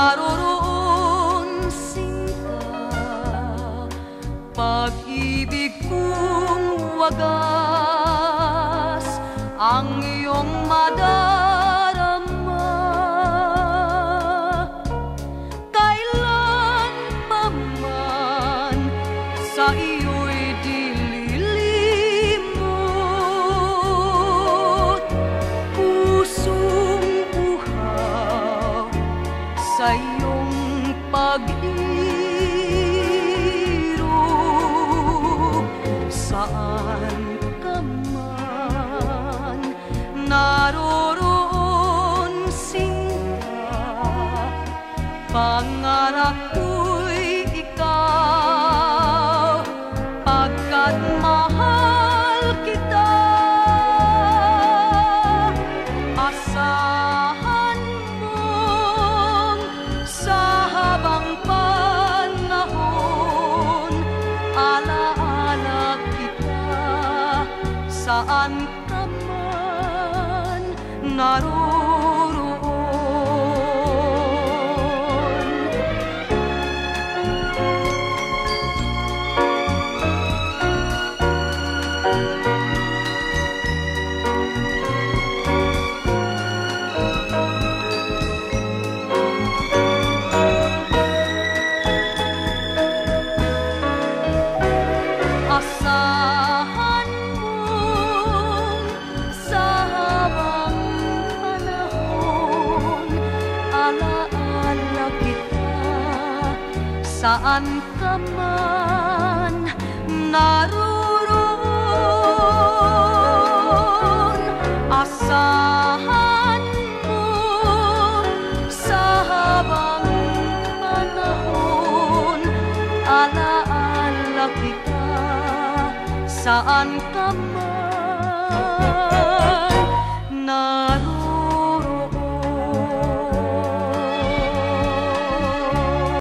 naroon sinta Pag-ibig kong wagas Ang iyong madal Sa iyo sa iyong pag-irog Saan ka man naroroon sinta Pangarap ko'y ikaw. Pagkat mahal kita Asahan saan ka man naroroon saan ka man naroroon Asahan mong sa habang panahon. Alaala kita saan ka man